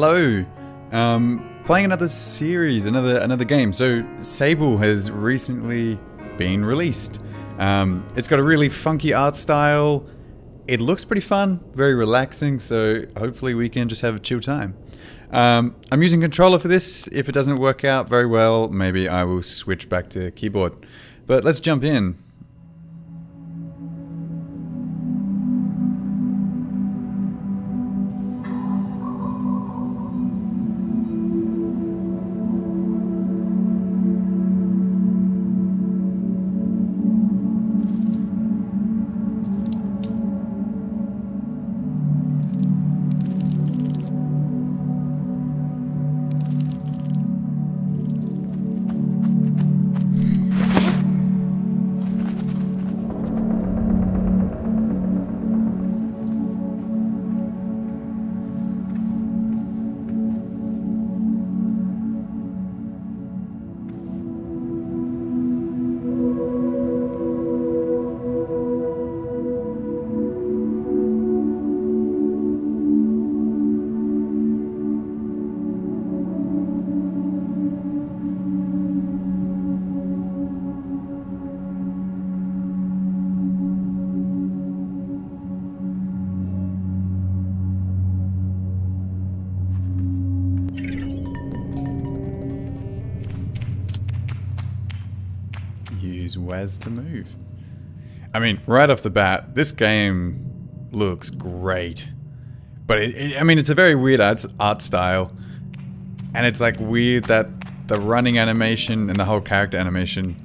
Hello. Um, playing another series, another another game. So Sable has recently been released. Um, it's got a really funky art style. It looks pretty fun, very relaxing. So hopefully we can just have a chill time. Um, I'm using controller for this. If it doesn't work out very well, maybe I will switch back to keyboard. But let's jump in. Use to move. I mean, right off the bat, this game looks great. But it, it, I mean, it's a very weird art, art style. And it's like weird that the running animation and the whole character animation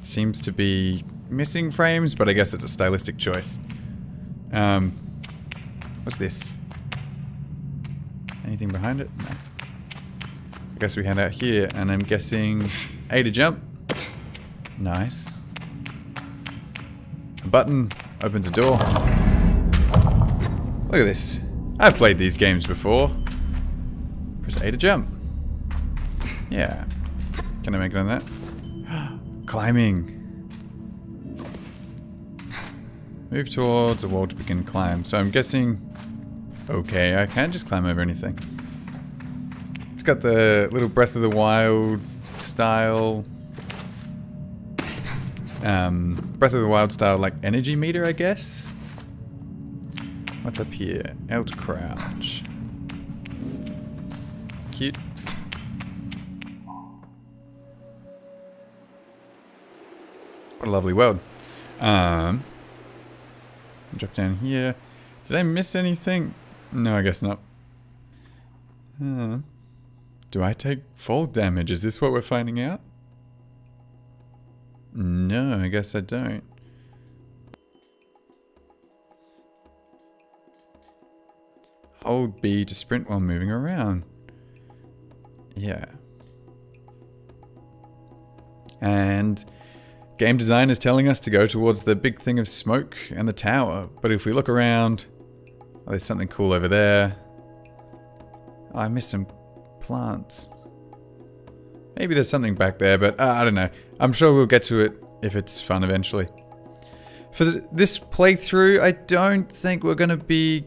seems to be missing frames, but I guess it's a stylistic choice. Um, what's this? Anything behind it? No. I guess we head out here, and I'm guessing A to jump. Nice. A button opens a door. Look at this. I've played these games before. Press A to jump. Yeah. Can I make it on that? Climbing. Move towards a wall to begin climb. So I'm guessing... Okay, I can't just climb over anything. It's got the little Breath of the Wild style um, Breath of the Wild style, like energy meter, I guess. What's up here? L to crouch. Cute. What a lovely world. Um, drop down here. Did I miss anything? No, I guess not. Uh, do I take fall damage? Is this what we're finding out? No, I guess I don't. Hold B to sprint while moving around. Yeah. And game design is telling us to go towards the big thing of smoke and the tower. But if we look around, oh, there's something cool over there. Oh, I missed some plants. Maybe there's something back there, but uh, I don't know. I'm sure we'll get to it if it's fun eventually. For this playthrough, I don't think we're going to be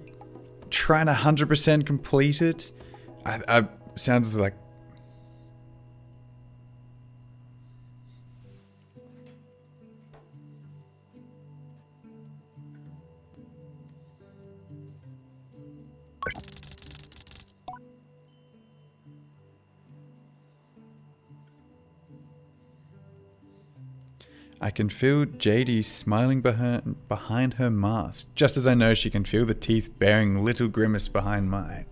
trying to 100% complete it. I, I sounds like I can feel JD smiling behind, her mask, just as I know she can feel the teeth bearing little grimace behind mine.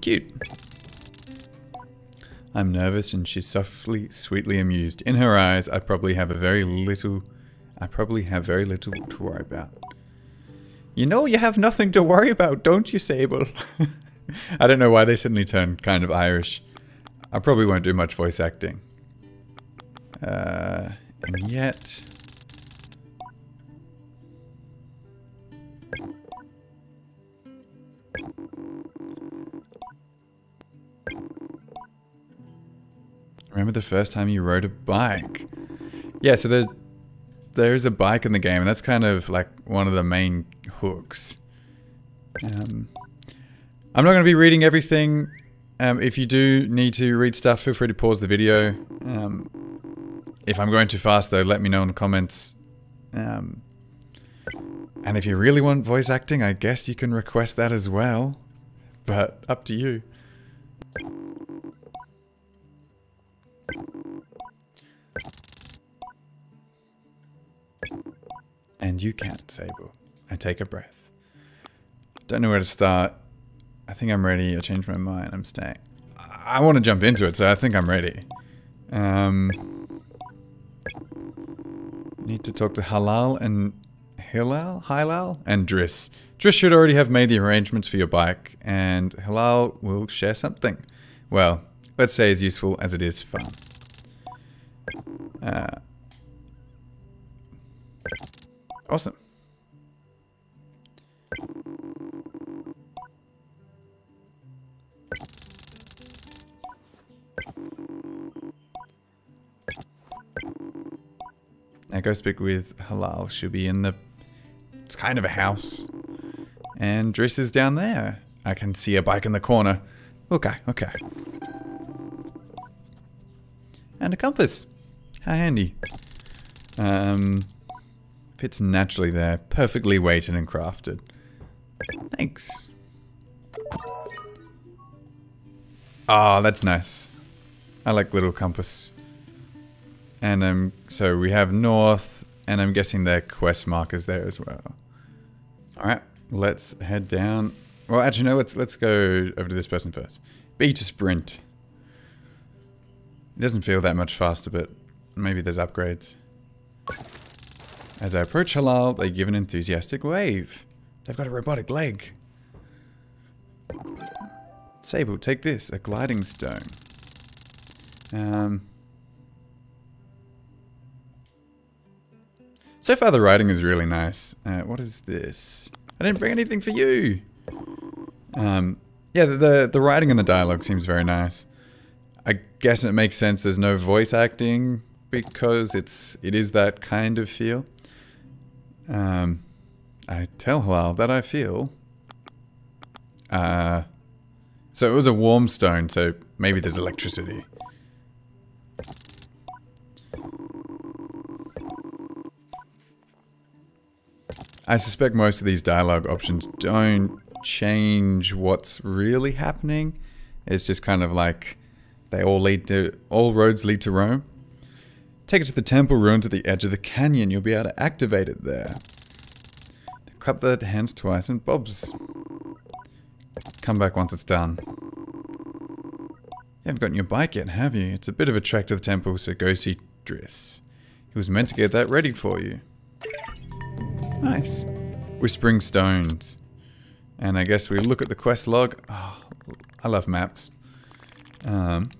Cute. I'm nervous and she's softly, sweetly amused. In her eyes, I probably have a very little, I probably have very little to worry about. You know you have nothing to worry about, don't you, Sable? I don't know why they suddenly turned kind of Irish. I probably won't do much voice acting. Uh, and yet... Remember the first time you rode a bike? Yeah, so there's, there's a bike in the game, and that's kind of like one of the main hooks. Um, I'm not going to be reading everything. Um, if you do need to read stuff, feel free to pause the video. Um, if I'm going too fast, though, let me know in the comments. Um, and if you really want voice acting, I guess you can request that as well. But up to you. And you can't, Sable. I take a breath. Don't know where to start. I think I'm ready. I changed my mind. I'm staying. I want to jump into it, so I think I'm ready. Um, need to talk to Halal and Hilal, Hilal, and Driss. Driss should already have made the arrangements for your bike, and Hilal will share something. Well, let's say as useful as it is fun. Uh, awesome. Now go speak with Halal. She'll be in the... It's kind of a house. And Driss is down there. I can see a bike in the corner. Okay, okay. And a compass. How handy. Um, fits naturally there. Perfectly weighted and crafted. Thanks. Ah, oh, that's nice. I like little compass. And um, so we have north, and I'm guessing there are quest markers there as well. All right, let's head down. Well, actually, no, let's, let's go over to this person first. B to sprint. It doesn't feel that much faster, but maybe there's upgrades. As I approach Halal, they give an enthusiastic wave. They've got a robotic leg. Sable, take this, a gliding stone. Um, So far the writing is really nice. Uh, what is this? I didn't bring anything for you! Um, yeah, the, the, writing and the dialogue seems very nice. I guess it makes sense there's no voice acting because it's it is that kind of feel. Um, I tell Halal that I feel. Uh, so it was a warm stone, so maybe there's electricity. I suspect most of these dialogue options don't change what's really happening. It's just kind of like they all lead to all roads lead to Rome. Take it to the temple ruins at the edge of the canyon. You'll be able to activate it there. Clap the hands twice and Bob's. Come back once it's done. You haven't gotten your bike yet, have you? It's a bit of a trek to the temple, so go see Driss. He was meant to get that ready for you. Nice. Whispering Stones. And I guess we look at the quest log. Oh, I love maps. Um,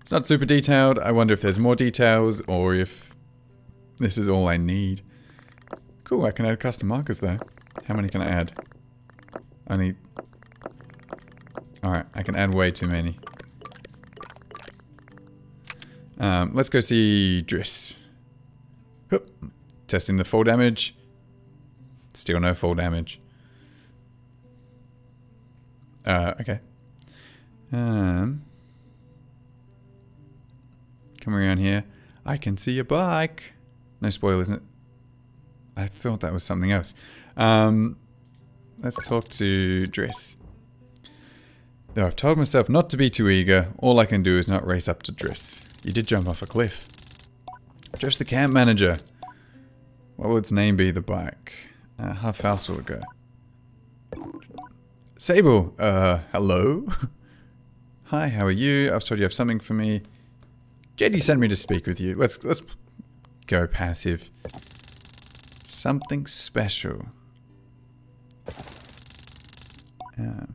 it's not super detailed. I wonder if there's more details or if this is all I need. Cool, I can add custom markers though. How many can I add? Only... Alright, I can add way too many. Um, let's go see Driss. Testing the fall damage. Still no fall damage. Uh, okay. Um, come around here. I can see your bike. No spoilers, isn't it? I thought that was something else. Um, let's talk to Driss. Though I've told myself not to be too eager, all I can do is not race up to Driss. You did jump off a cliff. Just the camp manager. What will its name be, the bike? Uh, how fast will it go? Sable, uh, hello? Hi, how are you? I've told you have something for me. JD sent me to speak with you. Let's, let's go passive. Something special. Yeah.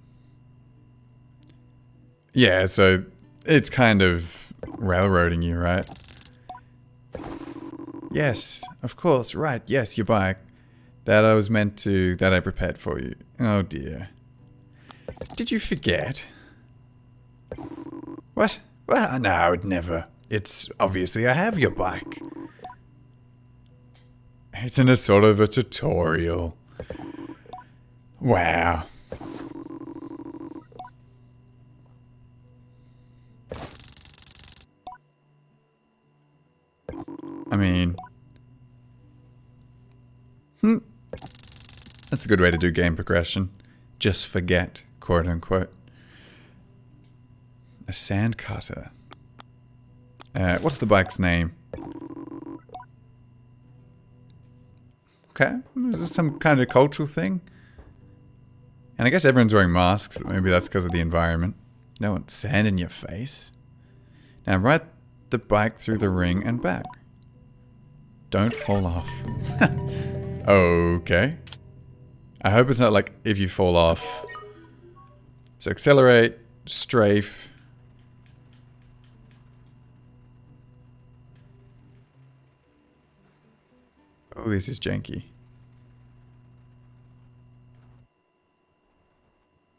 Yeah, so it's kind of railroading you, right? Yes, of course, right, yes, your bike. That I was meant to, that I prepared for you. Oh dear. Did you forget? What? Well, no, I would never. It's obviously I have your bike. It's in a sort of a tutorial. Wow. I mean... Hmm. That's a good way to do game progression. Just forget, quote unquote. A sand cutter. Uh, what's the bike's name? Okay, is this some kind of cultural thing? And I guess everyone's wearing masks, but maybe that's because of the environment. Don't want sand in your face. Now ride the bike through the ring and back. Don't fall off. okay. I hope it's not like if you fall off. So accelerate, strafe. Oh, this is janky.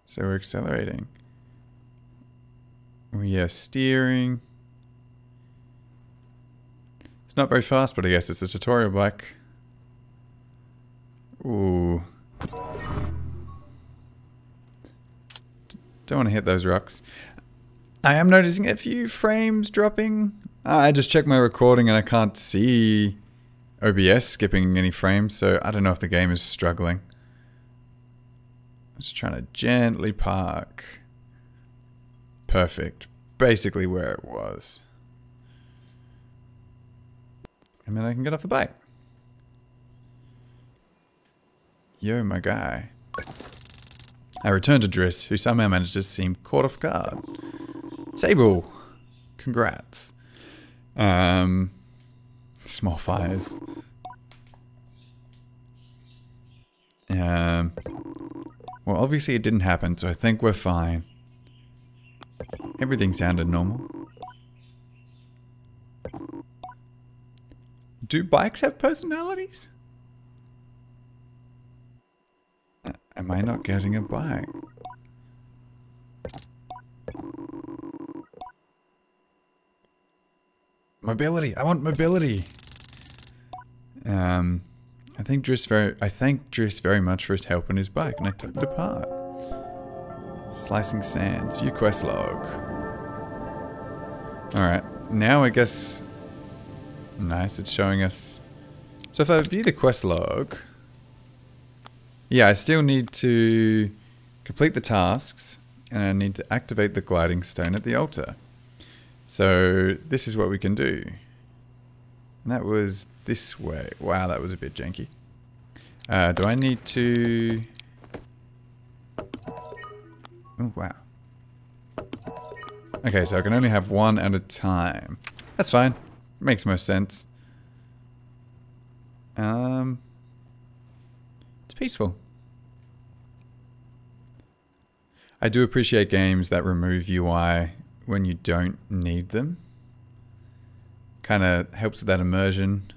So we're accelerating. We are steering. It's not very fast, but I guess it's a tutorial bike. Ooh. Don't want to hit those rocks. I am noticing a few frames dropping. Ah, I just checked my recording and I can't see OBS skipping any frames, so I don't know if the game is struggling. I'm just trying to gently park. Perfect. Basically where it was. And then I can get off the bike. Yo, my guy. I return to Driss, who somehow managed to seem caught off guard. Sable! Congrats. Um, small fires. Um, well, obviously it didn't happen, so I think we're fine. Everything sounded normal. Do bikes have personalities? Uh, am I not getting a bike? Mobility! I want mobility! Um... I think Driss very I thank Driss very much for his help on his bike, and I took it apart. Slicing sands, view quest log. Alright, now I guess nice, it's showing us so if I view the quest log Yeah, I still need to complete the tasks and I need to activate the gliding stone at the altar. So this is what we can do. And that was this way. Wow, that was a bit janky. Uh, do I need to... Oh, wow. Okay, so I can only have one at a time. That's fine. Makes most sense. Um, peaceful. I do appreciate games that remove UI when you don't need them. Kind of helps with that immersion.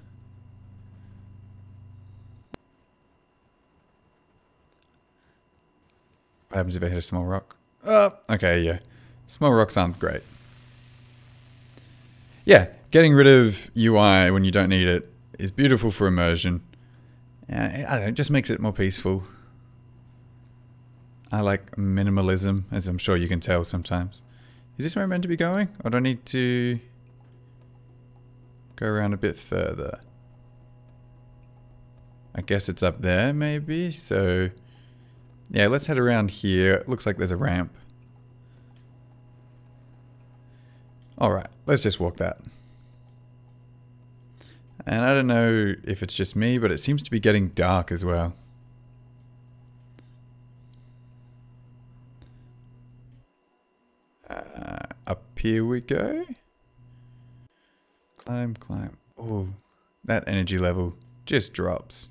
What happens if I hit a small rock? Oh, okay, yeah. Small rocks aren't great. Yeah, getting rid of UI when you don't need it is beautiful for immersion. Yeah, I don't know, it just makes it more peaceful. I like minimalism, as I'm sure you can tell sometimes. Is this where I'm meant to be going? Or do I need to go around a bit further? I guess it's up there, maybe? So... Yeah, let's head around here. It looks like there's a ramp. Alright, let's just walk that. And I don't know if it's just me, but it seems to be getting dark as well. Uh, up here we go. Climb, climb. Oh, that energy level just drops.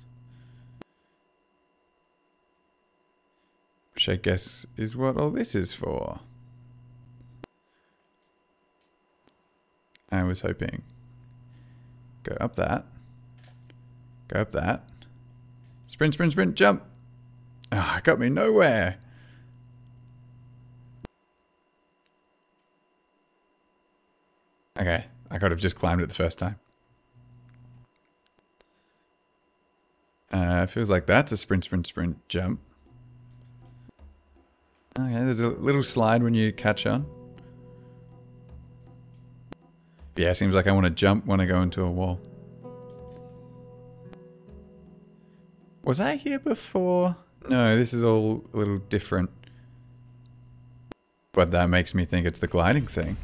Which I guess is what all this is for. I was hoping. Go up that. Go up that. Sprint, sprint, sprint, jump! Ah, oh, got me nowhere! Okay, I could have just climbed it the first time. Uh, feels like that's a sprint, sprint, sprint, jump. Okay, there's a little slide when you catch on. Yeah, seems like I want to jump when I go into a wall. Was I here before? No, this is all a little different. But that makes me think it's the gliding thing.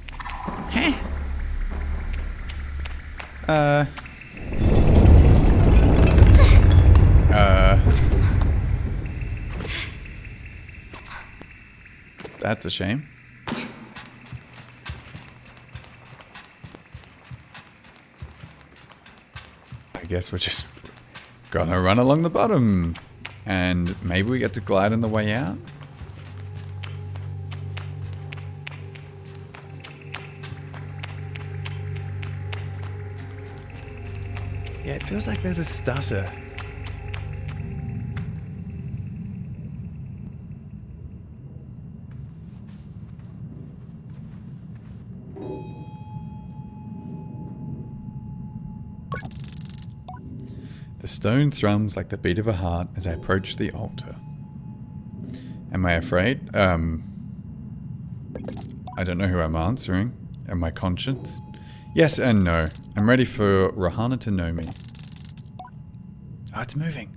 uh... Uh... That's a shame. Guess we're just gonna run along the bottom. And maybe we get to glide on the way out? Yeah, it feels like there's a stutter. Stone thrums like the beat of a heart as I approach the altar. Am I afraid? Um, I don't know who I'm answering. Am I conscience? Yes and no. I'm ready for Rahana to know me. Oh, it's moving.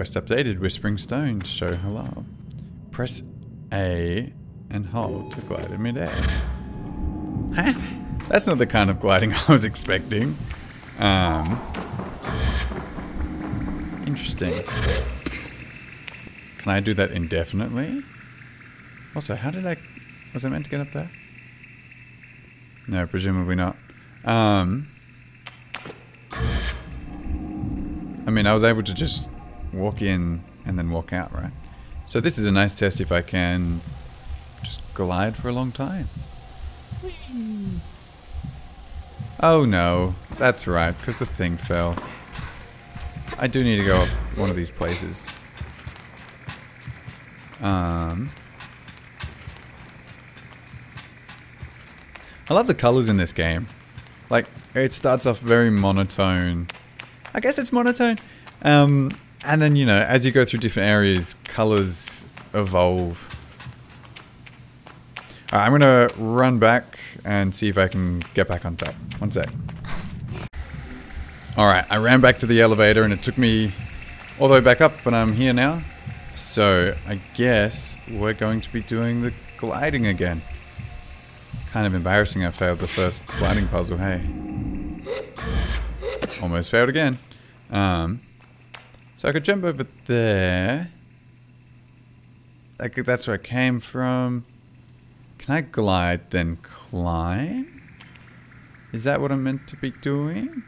Quest updated. Whispering Stone. Show hello. Press A and hold to glide in midair. Huh? That's not the kind of gliding I was expecting. Um, interesting. Can I do that indefinitely? Also, how did I... Was I meant to get up there? No, presumably not. Um, I mean, I was able to just walk in and then walk out, right? So this is a nice test if I can just glide for a long time. Oh no, that's right, because the thing fell. I do need to go up one of these places. Um, I love the colors in this game. Like, it starts off very monotone. I guess it's monotone. Um, and then, you know, as you go through different areas, colors evolve. Right, I'm going to run back and see if I can get back on top. One sec. Alright, I ran back to the elevator and it took me all the way back up, but I'm here now. So, I guess we're going to be doing the gliding again. Kind of embarrassing I failed the first gliding puzzle, hey. Almost failed again. Um, so I could jump over there. Like that's where I came from. Can I glide then climb? Is that what I'm meant to be doing?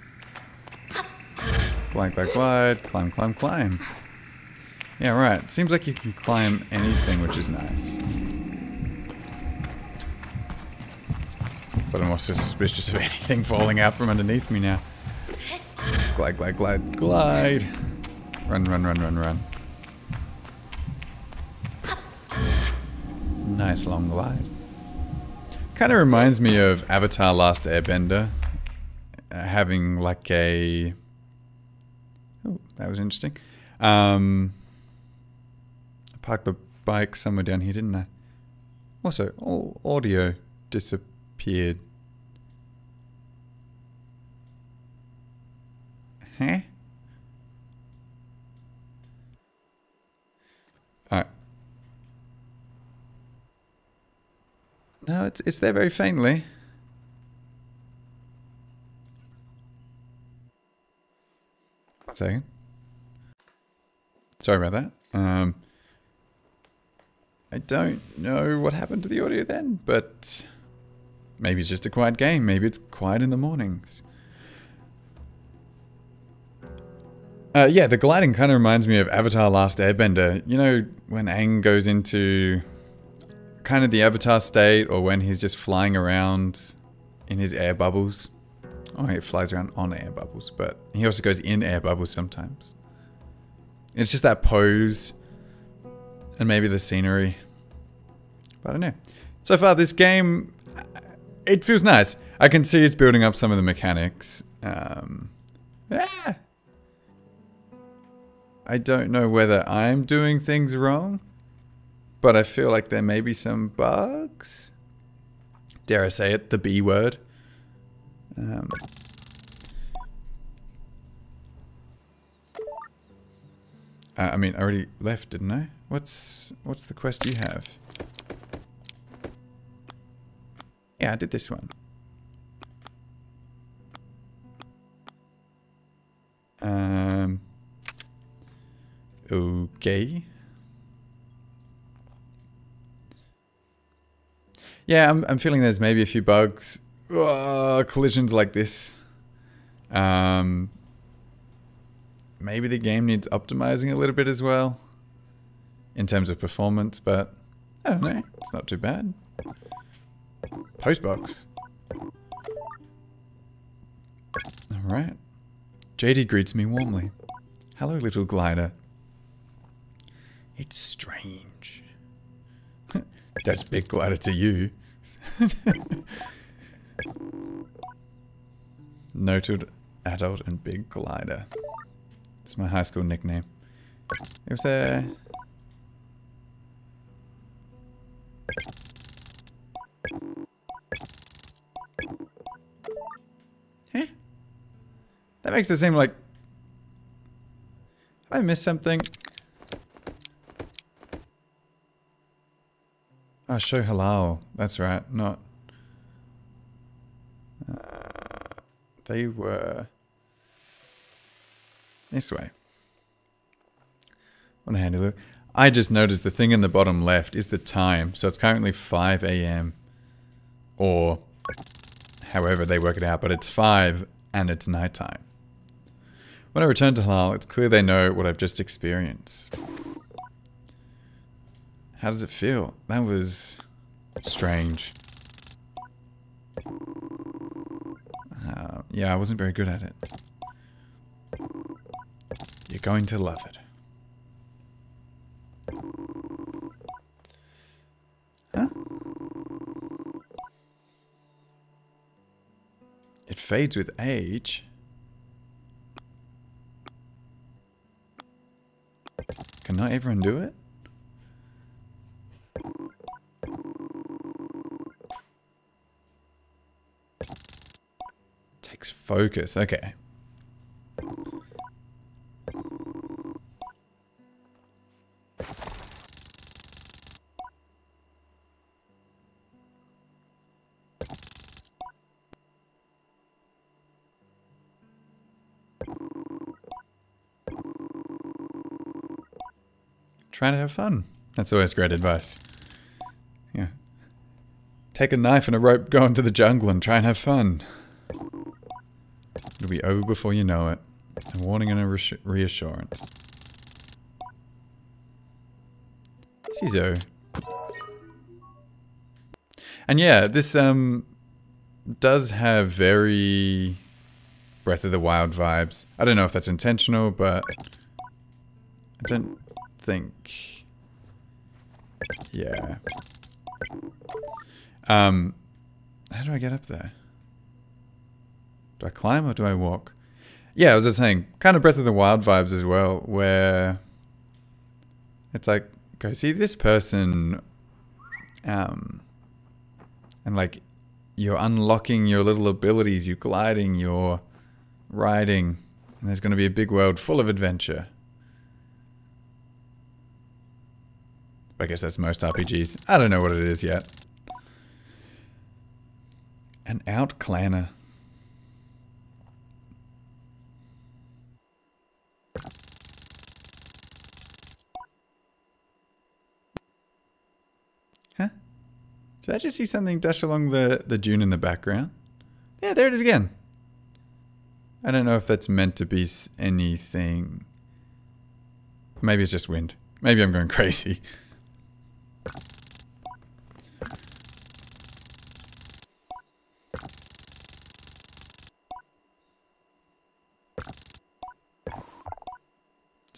Glide, glide, glide, climb, climb, climb. Yeah, right. Seems like you can climb anything, which is nice. But I'm also suspicious of anything falling out from underneath me now. Glide, glide, glide, glide. Run, run, run, run, run. Nice long glide. Kind of reminds me of Avatar Last Airbender. Uh, having like a... Oh, that was interesting. Um, I parked the bike somewhere down here, didn't I? Also, all audio disappeared. Huh? Alright. No, it's it's there very faintly. One second. Sorry about that. Um, I don't know what happened to the audio then, but maybe it's just a quiet game. Maybe it's quiet in the mornings. Uh, yeah, the gliding kind of reminds me of Avatar Last Airbender. You know, when Aang goes into kind of the Avatar state, or when he's just flying around in his air bubbles. Oh, he flies around on air bubbles, but he also goes in air bubbles sometimes. It's just that pose and maybe the scenery. But I don't know. So far, this game, it feels nice. I can see it's building up some of the mechanics. Um. I don't know whether I'm doing things wrong, but I feel like there may be some bugs. Dare I say it, the B word. Um, I mean, I already left, didn't I? What's what's the quest you have? Yeah, I did this one. Um. Okay. Yeah, I'm, I'm feeling there's maybe a few bugs. Uh, collisions like this. Um, maybe the game needs optimizing a little bit as well. In terms of performance, but I don't know. It's not too bad. Postbox. Alright. JD greets me warmly. Hello, little glider. It's strange. That's big glider to you. Noted adult and big glider. It's my high school nickname. It was a... Huh? That makes it seem like... I missed something? Oh, show halal. That's right. Not... Uh, they were... This way. Want a handy look? I just noticed the thing in the bottom left is the time. So it's currently 5 a.m. Or however they work it out. But it's 5 and it's nighttime. When I return to Halal, it's clear they know what I've just experienced. How does it feel? That was strange. Uh, yeah, I wasn't very good at it. You're going to love it. Huh? It fades with age. Can not everyone do it? Focus, okay. Trying to have fun. That's always great advice. Yeah. Take a knife and a rope, go into the jungle and try and have fun. It'll be over before you know it. A warning and a reassurance. Ciso. And yeah, this um does have very Breath of the Wild vibes. I don't know if that's intentional, but I don't think... Yeah. Um, how do I get up there? Do I climb or do I walk? Yeah, I was just saying, kind of Breath of the Wild vibes as well, where it's like, go see this person, um, and like you're unlocking your little abilities, you're gliding, you're riding, and there's going to be a big world full of adventure. I guess that's most RPGs. I don't know what it is yet. An outclanner. Huh? Did I just see something dash along the, the dune in the background? Yeah, there it is again. I don't know if that's meant to be anything. Maybe it's just wind. Maybe I'm going crazy.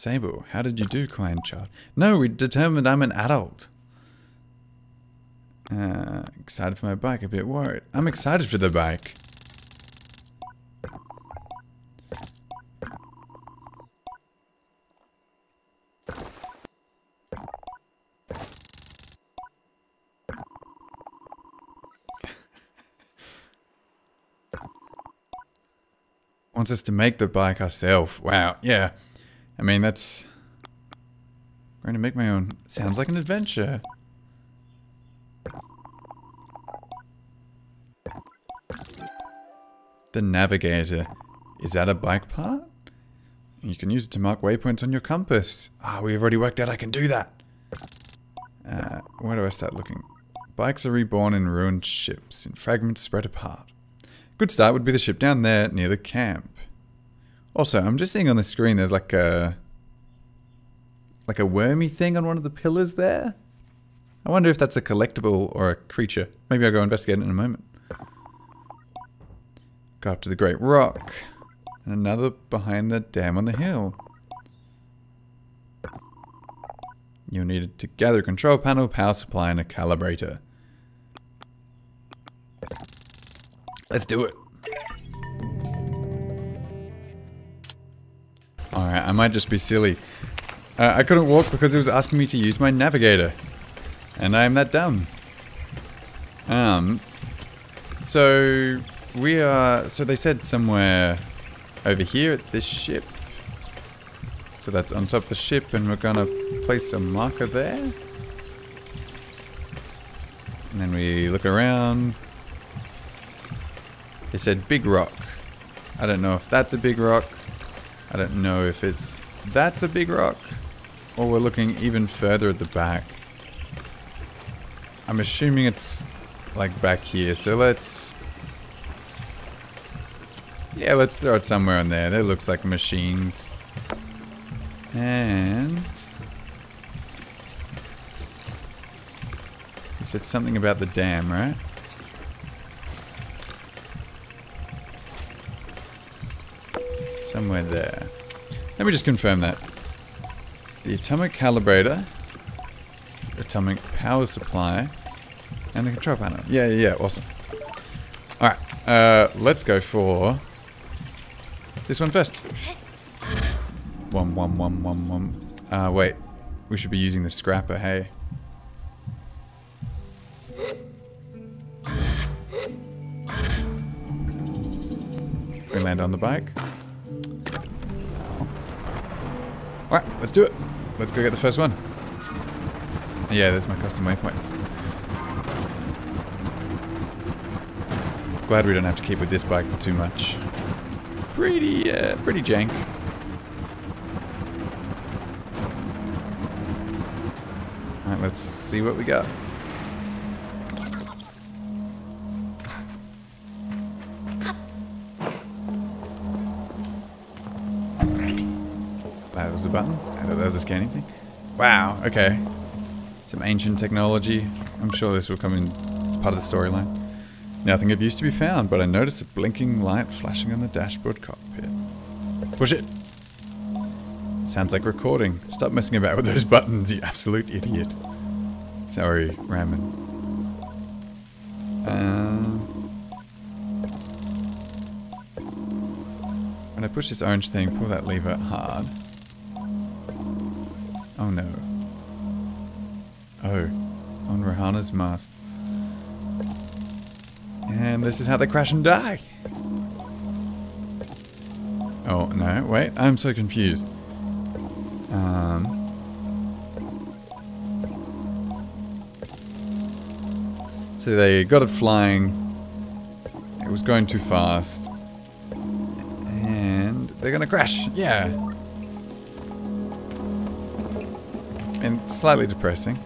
Sable, how did you do, clan child? No, we determined I'm an adult. Uh, excited for my bike, a bit worried. I'm excited for the bike. Wants us to make the bike ourselves. Wow, yeah. I mean, that's... I'm going to make my own. Sounds like an adventure. The navigator. Is that a bike part? You can use it to mark waypoints on your compass. Ah, we've already worked out I can do that. Uh, where do I start looking? Bikes are reborn in ruined ships, in fragments spread apart. Good start would be the ship down there near the camp. Also, I'm just seeing on the screen there's like a like a wormy thing on one of the pillars there. I wonder if that's a collectible or a creature. Maybe I'll go investigate it in a moment. Go up to the Great Rock. And another behind the dam on the hill. You'll need to gather a control panel, power supply, and a calibrator. Let's do it. Alright, I might just be silly. Uh, I couldn't walk because it was asking me to use my navigator. And I am that dumb. Um, so, we are... So they said somewhere over here at this ship. So that's on top of the ship and we're gonna place a marker there. And then we look around. They said big rock. I don't know if that's a big rock. I don't know if it's that's a big rock or we're looking even further at the back. I'm assuming it's like back here. So let's yeah, let's throw it somewhere in there. That looks like machines. And you said something about the dam, right? Somewhere there. Let me just confirm that. The atomic calibrator, atomic power supply, and the control panel. Yeah, yeah, yeah, awesome. Alright, uh, let's go for this one first. One, one, one, one, one. Uh, wait. We should be using the scrapper, hey. We land on the bike. Alright, let's do it. Let's go get the first one. Yeah, there's my custom waypoints. Glad we don't have to keep with this bike for too much. Pretty, uh, pretty jank. Alright, let's see what we got. Button? I thought that was a scanning thing. Wow, okay. Some ancient technology. I'm sure this will come in as part of the storyline. Nothing of use to be found, but I noticed a blinking light flashing on the dashboard cockpit. Push it! Sounds like recording. Stop messing about with those buttons, you absolute idiot. Sorry, Ramen. Uh, when I push this orange thing, pull that lever hard. Oh no. Oh. On Rahana's mask. And this is how they crash and die. Oh, no, wait, I'm so confused. Um... So they got it flying. It was going too fast. And they're gonna crash. Yeah. Slightly depressing.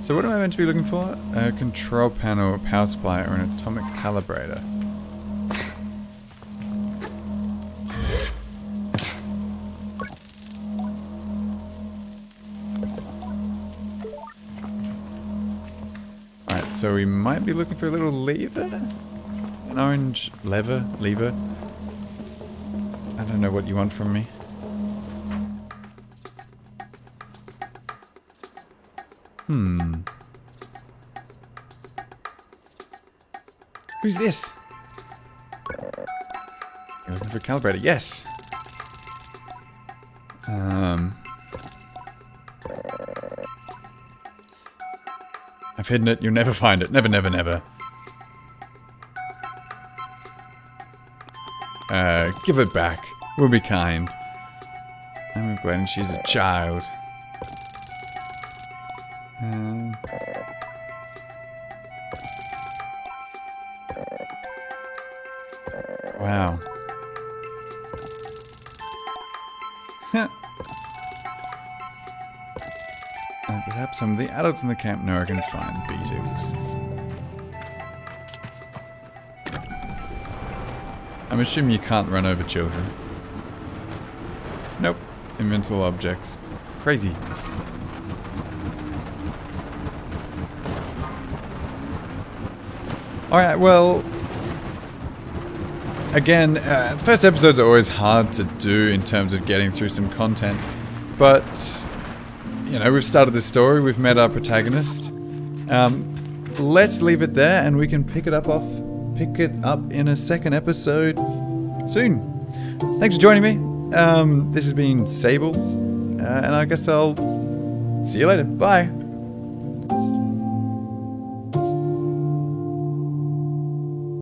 So what am I meant to be looking for? A control panel, a power supply, or an atomic calibrator. Alright, so we might be looking for a little lever? An orange lever? Lever? I don't know what you want from me. Hmm. Who's this? You're looking for calibrator. Yes. Um. I've hidden it. You'll never find it. Never, never, never. Uh, give it back. We'll be kind. I'm glad she's a child. Wow. uh, perhaps some of the adults in the camp know I can find beetles. I'm assuming you can't run over children. Nope. Invincible objects. Crazy. Alright, well... Again, uh, first episodes are always hard to do in terms of getting through some content. But, you know, we've started this story, we've met our protagonist. Um, let's leave it there and we can pick it up off, pick it up in a second episode soon. Thanks for joining me. Um, this has been Sable, uh, and I guess I'll see you later. Bye.